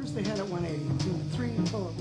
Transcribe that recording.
Here's the head at 180. Do three total.